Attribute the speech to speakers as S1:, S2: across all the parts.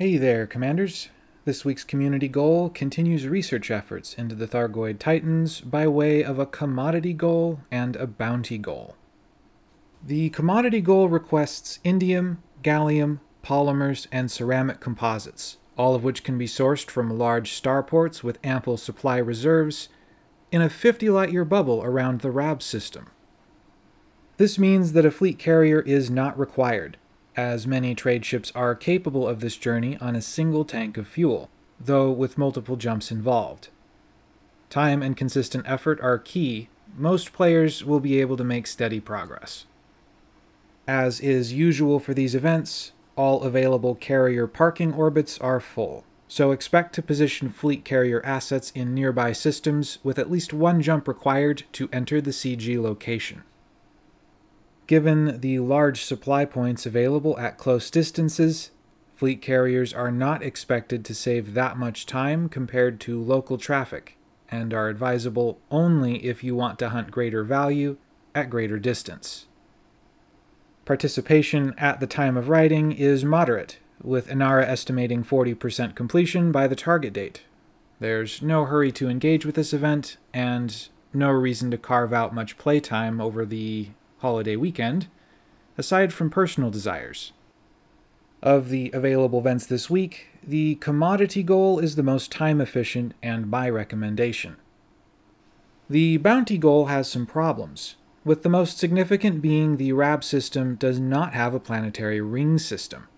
S1: Hey there, Commanders. This week's community goal continues research efforts into the Thargoid Titans by way of a commodity goal and a bounty goal. The commodity goal requests indium, gallium, polymers, and ceramic composites, all of which can be sourced from large starports with ample supply reserves in a 50 light year bubble around the RAB system. This means that a fleet carrier is not required, as many trade ships are capable of this journey on a single tank of fuel, though with multiple jumps involved. Time and consistent effort are key. Most players will be able to make steady progress. As is usual for these events, all available carrier parking orbits are full, so expect to position fleet carrier assets in nearby systems with at least one jump required to enter the CG location. Given the large supply points available at close distances, fleet carriers are not expected to save that much time compared to local traffic, and are advisable only if you want to hunt greater value at greater distance. Participation at the time of writing is moderate, with Inara estimating 40% completion by the target date. There's no hurry to engage with this event, and no reason to carve out much playtime over the holiday weekend, aside from personal desires. Of the available events this week, the commodity goal is the most time efficient and my recommendation. The bounty goal has some problems, with the most significant being the RAB system does not have a planetary ring system.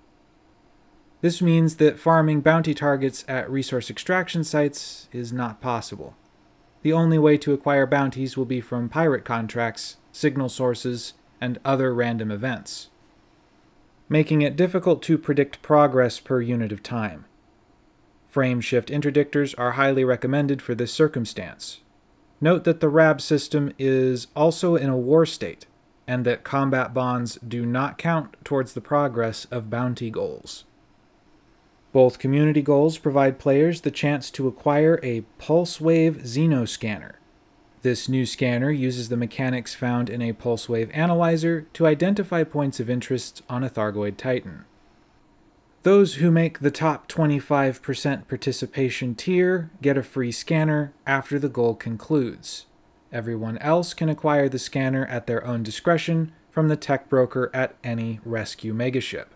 S1: This means that farming bounty targets at resource extraction sites is not possible. The only way to acquire bounties will be from pirate contracts, signal sources, and other random events, making it difficult to predict progress per unit of time. Frame shift interdictors are highly recommended for this circumstance. Note that the RAB system is also in a war state, and that combat bonds do not count towards the progress of bounty goals. Both community goals provide players the chance to acquire a pulse wave xenoscanner. This new scanner uses the mechanics found in a pulse wave analyzer to identify points of interest on a Thargoid Titan. Those who make the top 25% participation tier get a free scanner after the goal concludes. Everyone else can acquire the scanner at their own discretion from the tech broker at any rescue megaship.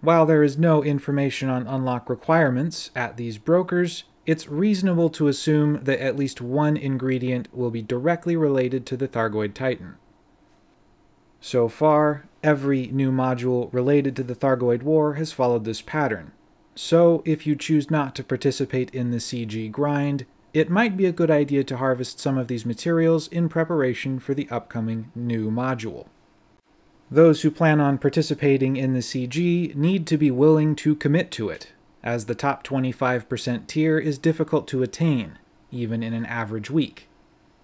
S1: While there is no information on unlock requirements at these brokers, it's reasonable to assume that at least one ingredient will be directly related to the Thargoid Titan. So far, every new module related to the Thargoid War has followed this pattern. So, if you choose not to participate in the CG grind, it might be a good idea to harvest some of these materials in preparation for the upcoming new module. Those who plan on participating in the CG need to be willing to commit to it, as the top 25% tier is difficult to attain, even in an average week.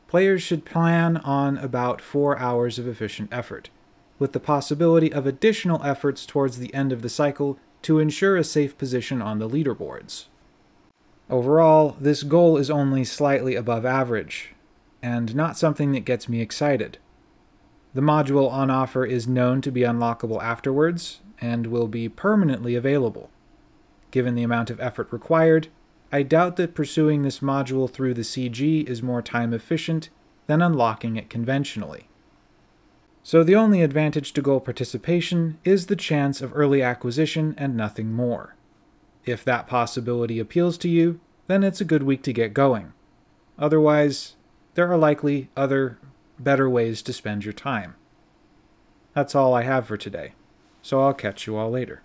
S1: Players should plan on about 4 hours of efficient effort, with the possibility of additional efforts towards the end of the cycle to ensure a safe position on the leaderboards. Overall, this goal is only slightly above average, and not something that gets me excited. The module on offer is known to be unlockable afterwards, and will be permanently available. Given the amount of effort required, I doubt that pursuing this module through the CG is more time efficient than unlocking it conventionally. So the only advantage to goal participation is the chance of early acquisition and nothing more. If that possibility appeals to you, then it's a good week to get going. Otherwise, there are likely other better ways to spend your time. That's all I have for today, so I'll catch you all later.